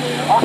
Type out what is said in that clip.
oh